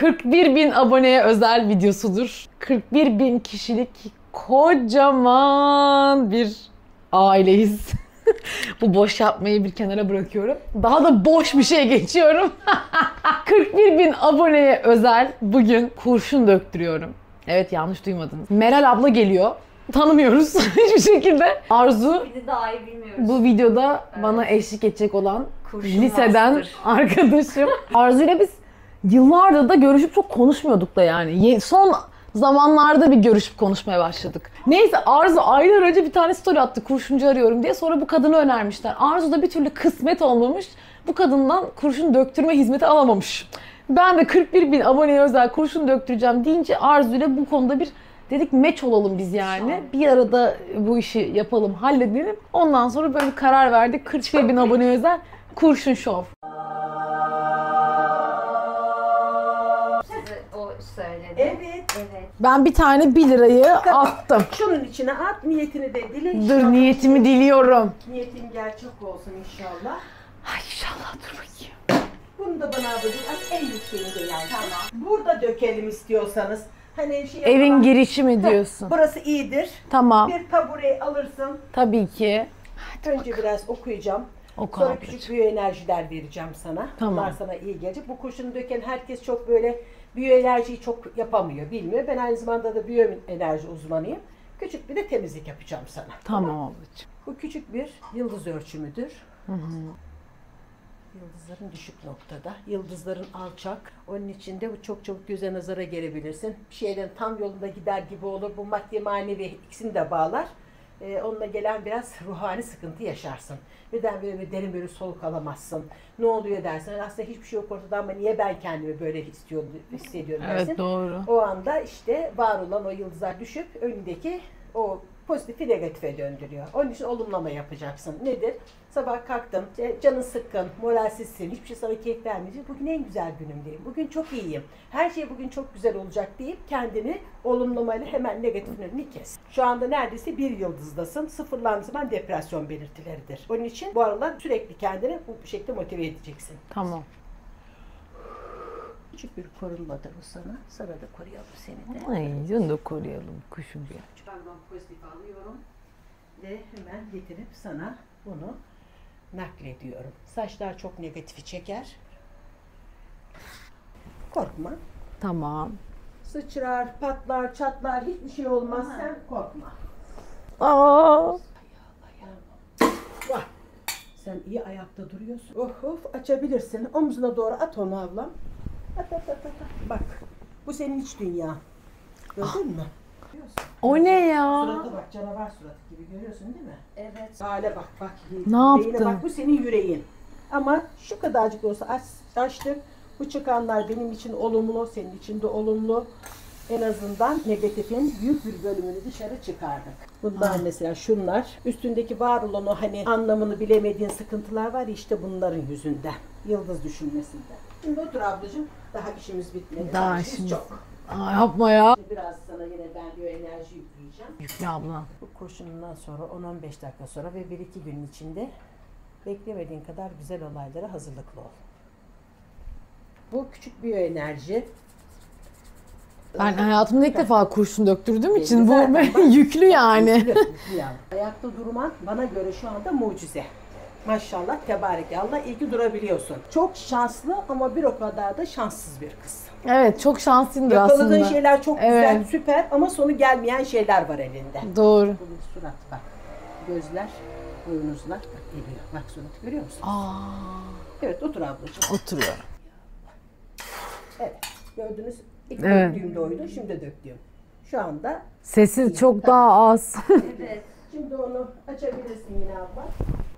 41 bin aboneye özel videosudur. 41 bin kişilik kocaman bir aileyiz. Bu boş yapmayı bir kenara bırakıyorum. Daha da boş bir şey geçiyorum. 41 bin aboneye özel bugün kurşun döktürüyorum. Evet yanlış duymadınız. Meral abla geliyor. Tanımıyoruz hiçbir şekilde. Arzu de daha iyi bilmiyoruz. bu videoda bana eşlik edecek olan Kurşun liseden master. arkadaşım. Arzu ile biz yıllardır da görüşüp çok konuşmuyorduk da yani. Ye- Son zamanlarda bir görüşüp konuşmaya başladık. Neyse Arzu aylar önce bir tane story attı kurşuncu arıyorum diye. Sonra bu kadını önermişler. Arzu da bir türlü kısmet olmamış. Bu kadından kurşun döktürme hizmeti alamamış. Ben de 41 bin aboneye özel kurşun döktüreceğim deyince Arzu ile bu konuda bir dedik meç olalım biz yani. Bir arada bu işi yapalım, halledelim. Ondan sonra böyle bir karar verdik. 41 bin aboneye özel kurşun şov. Söyledi. Evet. Evet. Ben bir tane 1 lirayı attım. Şunun içine at niyetini de dile. Dur inşallah. niyetimi diliyorum. Niyetin gerçek olsun inşallah. Ay inşallah dur bakayım. Bunu da bana ablacığım at en yükseğinde yani. Tamam. Burada dökelim istiyorsanız. Hani şey Evin yapalım. girişi mi diyorsun? Burası iyidir. Tamam. Bir tabure alırsın. Tabii ki. Önce biraz okuyacağım. Oku Sonra ablacığım. küçük büyü enerjiler vereceğim sana. Tamam. Bunlar sana iyi gelecek. Bu kurşunu döken herkes çok böyle büyü enerjiyi çok yapamıyor, bilmiyor. Ben aynı zamanda da büyü enerji uzmanıyım. Küçük bir de temizlik yapacağım sana. Tamam ablacığım. Bu küçük bir yıldız ölçümüdür. Yıldızların düşük noktada, yıldızların alçak. Onun için de bu çok çabuk göze nazara gelebilirsin. Bir şeylerin tam yolunda gider gibi olur. Bu maddi manevi ikisini de bağlar. Ee, onunla gelen biraz ruhani sıkıntı yaşarsın. Birden böyle bir derin böyle soluk alamazsın. Ne oluyor dersin. Aslında hiçbir şey yok ortada ama niye ben kendimi böyle istiyorum, hissediyorum dersin. Evet doğru. O anda işte var olan o yıldızlar düşüp önündeki o pozitifi negatife döndürüyor. Onun için olumlama yapacaksın. Nedir? Sabah kalktın, e, canın sıkkın, moralsizsin, hiçbir şey sana keyif vermeyecek. Bugün en güzel günümdeyim. Bugün çok iyiyim. Her şey bugün çok güzel olacak deyip kendini olumlamayla hemen negatifin önünü kes. Şu anda neredeyse bir yıldızdasın. Sıfırlandığı zaman depresyon belirtileridir. Onun için bu aralar sürekli kendini bu şekilde motive edeceksin. Tamam. Küçük bir korunmadır bu sana. Sana da koruyalım seni de. Ay canım da koruyalım kuşum bir. Pardon pozitif alıyorum ve hemen getirip sana bunu naklediyorum. Saçlar çok negatifi çeker. Korkma. Tamam. Sıçrar, patlar, çatlar hiçbir şey olmaz. Sen korkma. Aa. Sen iyi ayakta duruyorsun. Of of açabilirsin. Omzuna doğru at onu ablam. At at at at. Bak bu senin iç dünya. Gördün mü? Görüyorsun. O ne ya? Surata bak canavar suratı gibi görüyorsun değil mi? Evet. Hale bak bak. Ne yaptın? Bak bu senin yüreğin. Ama şu kadarcık da olsa aç, açtık. Bu çıkanlar benim için olumlu, senin için de olumlu. En azından negatifin büyük bir bölümünü dışarı çıkardık. Bunlar mesela şunlar. Üstündeki var olan o hani anlamını bilemediğin sıkıntılar var ya işte bunların yüzünden. Yıldız düşünmesinden. Şimdi otur ablacığım. Daha işimiz bitmedi. Daha işimiz işimiz- çok. Aa, yapma ya. Biraz sana yine ben bir enerji yükleyeceğim. Yükle abla. Bu kurşunundan sonra 10-15 dakika sonra ve 1-2 gün içinde beklemediğin kadar güzel olaylara hazırlıklı ol. Bu küçük bir enerji. Ben hayatımda ilk defa kurşun döktürdüğüm için bu yüklü yani. Yüklü yani. Ayakta durman bana göre şu anda mucize. Maşallah tebarekallah iyi ki durabiliyorsun. Çok şanslı ama bir o kadar da şanssız bir kız. Evet çok şanslıyımdır Yakaladığın aslında. şeyler çok güzel, Evet. süper ama sonu gelmeyen şeyler var elinde. Doğru. Bunun surat bak. Gözler, boynuzlar bak geliyor. Bak suratı görüyor musun? Aa, Evet otur ablacığım. oturuyor. Evet. Gördünüz ilk Evet. döktüğümde oydu şimdi döktüğüm. Şu anda Sesi çok daha az. Evet. şimdi onu açabilirsin yine abla.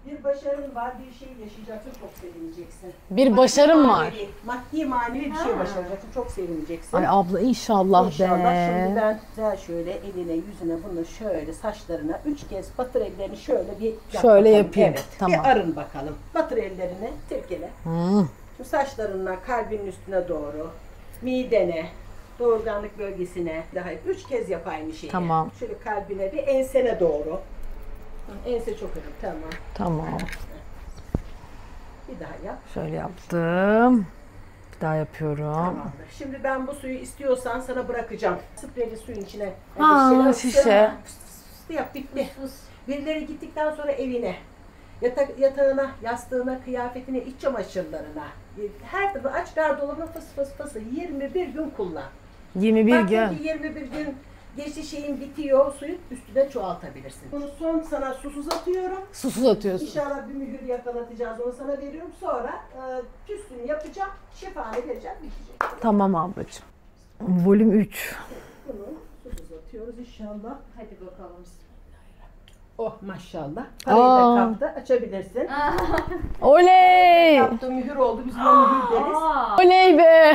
Bir başarın var, bir şey yaşayacaksın, çok sevineceksin. Bir başarım Maddi var. manevi- Maddi manevi bir şey başaracaksın, çok sevineceksin. Ay abla inşallah, İnşallah şimdi be. ben daha şöyle eline yüzüne bunu şöyle saçlarına üç kez batır ellerini şöyle bir yap Şöyle bakalım. yapayım, Evet, tamam. bir arın bakalım. Batır ellerini silkele. Hı. Şu saçlarından kalbinin üstüne doğru, midene, doğurganlık bölgesine daha üç kez yap aynı şeyi. Tamam. Şöyle kalbine bir ensene doğru. Ense çok önemli. Tamam. Tamam. Bir daha yap. Şöyle yaptım. Bir daha yapıyorum. Tamamdır. Şimdi ben bu suyu istiyorsan sana bırakacağım. Spreyli suyun içine. Şeyler- şişe. Fıs yap bitti. Birileri gittikten sonra evine, yatak, yatağına, yastığına, kıyafetine, iç çamaşırlarına, her türlü aç gardırobuna fıs fıs fıs 21 gün kullan. 21 Baktın gün. ki 21 gün geçti şeyin bitiyor, suyu üstüne çoğaltabilirsin. Bunu son sana susuz atıyorum. Susuz atıyorsun. İnşallah bir mühür yakalatacağız onu sana veriyorum. Sonra e, püstünü yapacağım, şifane vereceğim, bitecek. Tamam ablacığım. Volüm 3. Bunu susuz atıyoruz inşallah. Hadi bakalım. Oh maşallah. Parayı da Aa. kaptı, açabilirsin. Oley! Kaptı mühür oldu, biz buna mühür deriz. Oley be!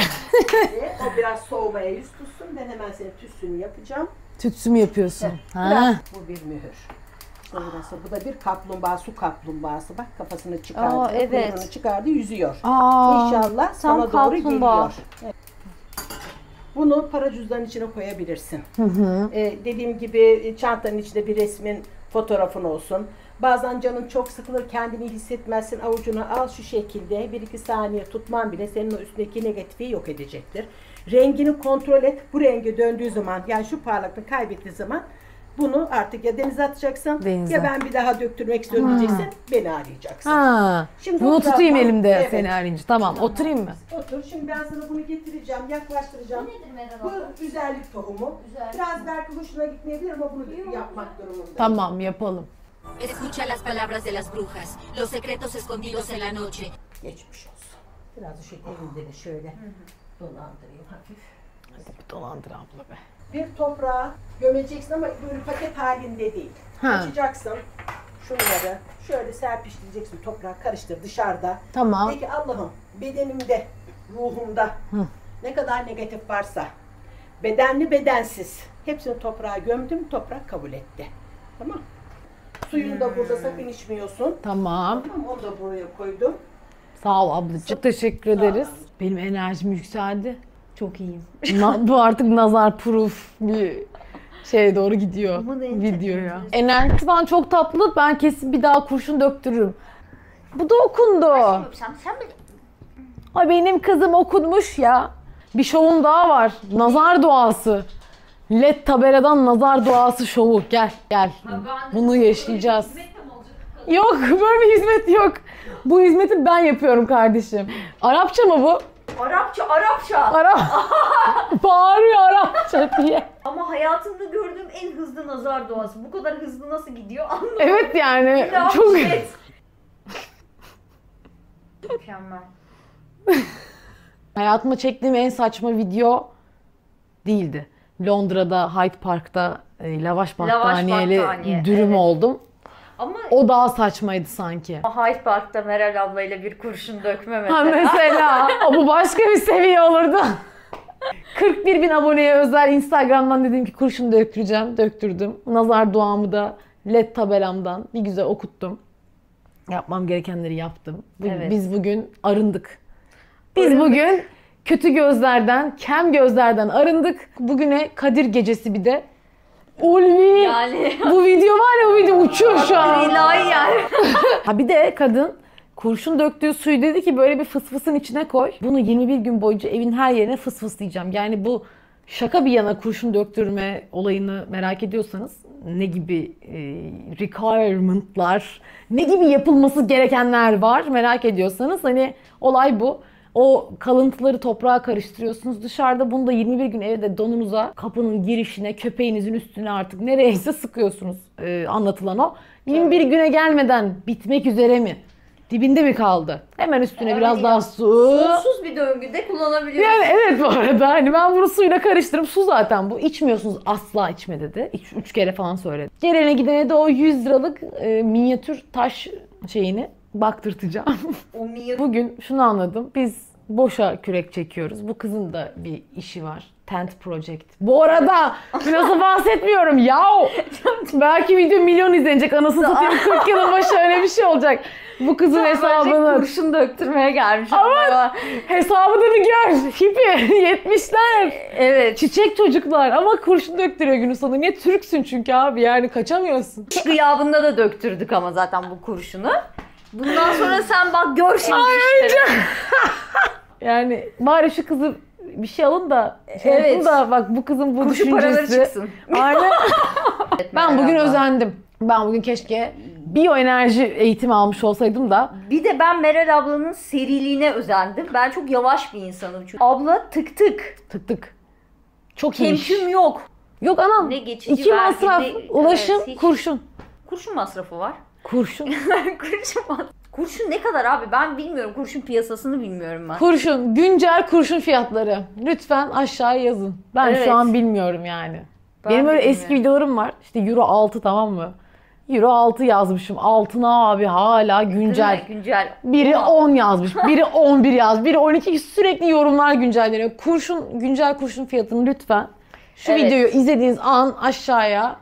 O biraz soğumaya yüz tutsun. Ben hemen senin tütsünü yapacağım. Tütsü mü yapıyorsun? Ha. Bu bir mühür. Burası, bu da bir kaplumbağa, su kaplumbağası. Bak kafasını çıkardı, Aa, evet. kuyruğunu çıkardı, yüzüyor. Aa, İnşallah sana doğru kaplumbağa. geliyor. Evet. Bunu para cüzdanın içine koyabilirsin. Ee, dediğim gibi e, çantanın içinde bir resmin fotoğrafın olsun. Bazen canın çok sıkılır, kendini hissetmezsin. Avucuna al şu şekilde. Bir iki saniye tutman bile senin o üstündeki negatifi yok edecektir. Rengini kontrol et. Bu renge döndüğü zaman, yani şu parlaklığı kaybettiği zaman bunu artık ya denize atacaksın Denize. ya ben bir daha döktürmek istiyorum diyeceksin. Beni arayacaksın. Ha. Şimdi Bunu tutayım elimde Evet. seni arayınca. Tamam, oturayım mı? Otur. Şimdi ben sana bunu getireceğim, yaklaştıracağım. nedir Meral Bu güzellik tohumu. Güzellik. Biraz belki hoşuna gitmeyebilir ama bunu yapmak durumundayım. Tamam, yapalım. Escucha las palabras de las brujas, los secretos escondidos en la noche. Geçmiş olsun. Biraz şu elinde de şöyle dolandırayım hafif. Hadi bir dolandır abla be. Bir toprağa gömeceksin ama böyle paket halinde değil. Ha. Açacaksın şunları. Şöyle serpiştireceksin toprağa karıştır dışarıda. Tamam. Peki Allah'ım bedenimde, ruhumda ne kadar negatif varsa bedenli bedensiz hepsini toprağa gömdüm. Toprak kabul etti. Tamam. Suyunu da burada sakın içmiyorsun. Tamam. Tamam onu da buraya koydum. Sağ ol ablacığım. Teşekkür ederiz. Benim enerjim yükseldi. Çok iyiyim. Na- bu artık nazar proof bir şeye doğru gidiyor videoya. Enerjisi falan çok tatlı. Ben kesin bir daha kurşun döktürürüm. Bu da okundu. Sen, sen mi? Ay benim kızım okunmuş ya. Bir şovum daha var. Nazar duası. LED tabeladan nazar duası şovu. Gel gel. Bunu yaşayacağız. Yok böyle bir hizmet yok. Bu hizmeti ben yapıyorum kardeşim. Arapça mı bu? Arapça, Arapça. Arap. Bağırıyor Arapça diye. Ama hayatımda gördüğüm en hızlı nazar duası. Bu kadar hızlı nasıl gidiyor anlamadım. Evet yani Ya, çok. Mükemmel. hayatımda çektiğim en saçma video değildi. Londra'da Hyde Park'ta e, lavaş battaniyeli battaniye, dürüm evet. oldum. Ama O daha saçmaydı sanki. Hyde Park'ta Meral ablayla bir kurşun dökme Ha mesela. mesela o bu başka bir seviye olurdu. 41 bin aboneye özel Instagram'dan dedim ki kurşun döktüreceğim. Döktürdüm. Nazar duamı da led tabelamdan bir güzel okuttum. Yapmam gerekenleri yaptım. Evet. Biz bugün arındık. Biz Arındık. bugün kötü gözlerden, kem gözlerden arındık. Bugüne Kadir gecesi bir de. Ulvi. Yani Bu video var ya bu video uçuyor şu an. ilahi yani. Ha bir de kadın kurşun döktüğü suyu dedi ki böyle bir fısfısın içine koy. Bunu 21 gün boyunca evin her yerine fısfıslayacağım. Yani bu şaka bir yana kurşun döktürme olayını merak ediyorsanız ne gibi e, requirement'lar, ne gibi yapılması gerekenler var merak ediyorsanız hani olay bu. O kalıntıları toprağa karıştırıyorsunuz dışarıda. Bunu da 21 gün evde donunuza, kapının girişine, köpeğinizin üstüne artık nereyse sıkıyorsunuz e, anlatılan o. 21 güne gelmeden bitmek üzere mi? Dibinde mi kaldı? Hemen üstüne biraz Öyle daha ya. su. Sonsuz bir döngüde kullanabiliyorsun. Yani evet bu arada hani ben bunu suyla karıştırıp su zaten bu. İçmiyorsunuz asla içme dedi. Üç, üç kere falan söyledi. Gelene gidene de o 100 liralık e, minyatür taş şeyini baktırtacağım. Bugün şunu anladım. Biz boşa kürek çekiyoruz. Bu kızın da bir işi var. Tent Project. Bu arada nasıl bahsetmiyorum ya. Belki video milyon izlenecek. Anasını satayım 40 yılın başı öyle bir şey olacak. Bu kızın hesabını kurşun döktürmeye gelmiş. Ama- hesabını bir gör. Hippie 70'ler. Evet. Çiçek çocuklar ama kurşun döktürüyor günün sonu. Niye Türksün çünkü abi yani kaçamıyorsun. Gıyabında da döktürdük ama zaten bu kurşunu. Bundan sonra sen bak gör şimdi işleri. Yani bari şu kızı bir şey alın da şey Evet. yapın da bak bu kızın bu paraları düşüncesi. çıksın. Aynen. ben bugün özendim. Ben bugün keşke biyoenerji eğitimi almış olsaydım da Bir de ben Meral ablanın seriliğine özendim. Ben çok yavaş bir insanım çünkü. Abla tık tık. tık tık. Çok iyi. Kemküm yok. Yok anam. Ne geçici İki masraf. ne- Ulaşım, evet, hiç- kurşun. Kurşun masrafı var. Kurşun. kurşun mas- Kurşun ne kadar abi? Ben bilmiyorum. Kurşun piyasasını bilmiyorum ben. kurşun. Güncel kurşun fiyatları. Lütfen aşağıya yazın. Ben Evet. şu an bilmiyorum yani. Ben Benim öyle bilmiyorum. eski videolarım var. İşte Euro 6 tamam mı? Euro 6 yazmışım. Altına abi hala güncel. Değil mi? Güncel. Biri Ama 10 yazmış, biri 11 yaz, biri 12 sürekli yorumlar güncelleniyor. Kurşun, güncel kurşun fiyatını lütfen şu Evet. videoyu izlediğiniz an aşağıya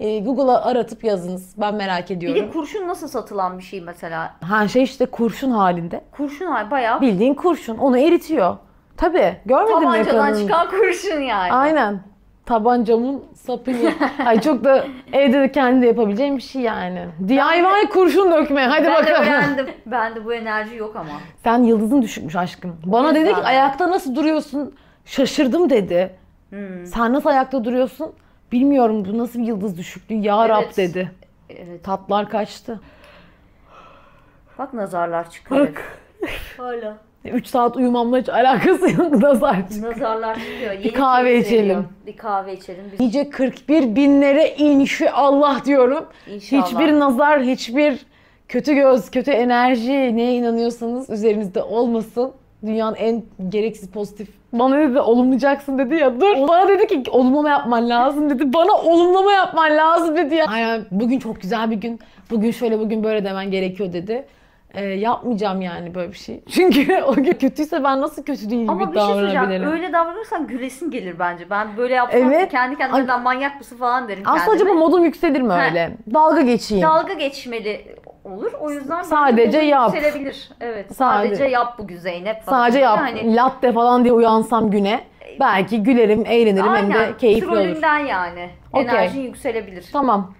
e, Google'a aratıp yazınız. Ben merak Bir ediyorum. de kurşun nasıl satılan bir şey mesela? Ha şey işte kurşun halinde. Kurşun ay bayağı Bildiğin kurşun. Onu eritiyor. Tabii. Görmedin mi tabancadan ekranını? çıkan kurşun yani. Aynen. Tabancamın sapını. Ay çok da evde de kendi yapabileceğim bir şey yani. DIY kurşun dökme. Hadi ben de bakalım. beğendim. Bende bu enerji yok ama. Sen yıldızın düşükmüş aşkım. Bana dedi ki ayakta nasıl duruyorsun? Şaşırdım dedi. Hmm. Sen nasıl ayakta duruyorsun? Bilmiyorum bu nasıl bir yıldız düşüklüğü. Ya Rab Evet. dedi. Evet. Tatlar kaçtı. Bak nazarlar çıkıyor. Bak. Hala. 3 saat uyumamla hiç alakası yok nazar çıktı. Nazarlar çıkıyor. Yeni kahve keyif içelim. Bir kahve içelim. Biz Nice 41 binlere inşallah diyorum. İnşallah. Hiçbir nazar, hiçbir kötü göz, kötü enerji neye inanıyorsanız üzerinizde olmasın. Dünyanın en gereksiz pozitif. Bana dedi olumlayacaksın dedi ya dur. Bana dedi ki olumlama yapman lazım dedi. Bana olumlama yapman lazım dedi ya. Aynen bugün çok güzel bir gün. Bugün şöyle bugün böyle demen gerekiyor dedi. Ee, yapmayacağım yani böyle bir şey. Çünkü o gün kötüyse ben nasıl kötü değil Ama gibi bir şey söyleyeceğim. davranabilirim. Öyle davranırsan gülesin gelir bence. Ben böyle yapsam Evet. kendi kendime "Lan manyak mısın falan derim Aslında kendime. acaba modum yükselir mi He. öyle? Dalga geçeyim. Dalga geçmeli olur. O yüzden Sadece yap. Yükselebilir. Evet. Sadece- Sadece, yap bugün Zeynep. falan. Sadece yap. Yani, Latte falan diye uyansam güne. Belki gülerim, eğlenirim hem de aynen. keyifli olur. Trollünden yani. Okey. Enerjin yükselebilir. Tamam.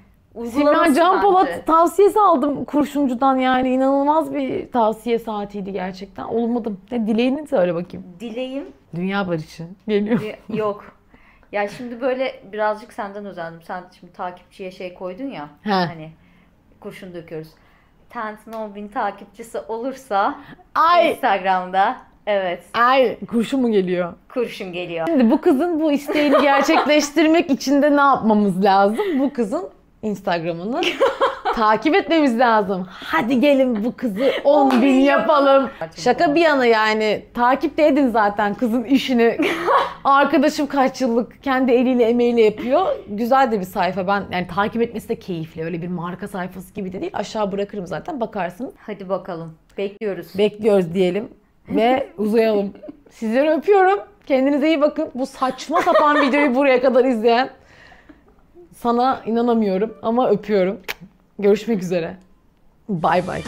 Sinan Can. Polat tavsiyesi aldım kurşuncudan yani inanılmaz bir tavsiye saatiydi gerçekten. Olmadım. Ne dileğini söyle bakayım. Dileğim Dünya barışı geliyor. yok. Ya şimdi böyle birazcık senden özendim. Sen şimdi takipçiye şey koydun ya. He. Hani kurşun döküyoruz. Tensin 10 bin takipçisi olursa Ay! Instagram'da evet Ay kurşun mu geliyor? kurşun geliyor. Şimdi bu kızın bu isteğini gerçekleştirmek için de ne yapmamız lazım? Bu kızın Instagram'ını takip etmemiz lazım. Hadi gelin bu kızı 10 bin yapalım. Şaka bir yana yani takip de edin zaten kızın işini. Arkadaşım kaç yıllık kendi eliyle emeğiyle yapıyor. Güzel de bir sayfa. Ben yani takip etmesi de keyifli. Öyle bir marka sayfası gibi de değil. Aşağı bırakırım zaten bakarsınız. Hadi bakalım. Bekliyoruz. Bekliyoruz diyelim ve uzayalım. Sizleri öpüyorum. Kendinize iyi bakın. Bu saçma sapan videoyu buraya kadar izleyen sana inanamıyorum ama öpüyorum. Görüşmek üzere. Bay bay.